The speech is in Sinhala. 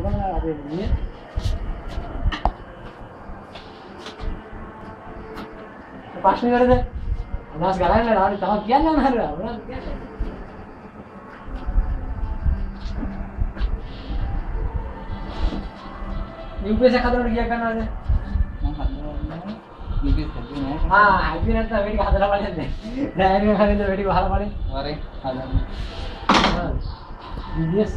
bukan ada ini. ප්‍රශ්න කරද අදස් කරන්න රාට තම කියන්න හර මොනවද කියන්නේ? UPS එක හදනකොට කීයක් ගන්නවද? ආ හැපි නැත්නම් වැඩි හදලා බලන්න දැන්. දැන් හරියට වැඩි වහලා බලන්න. වරේ හදන්න DBS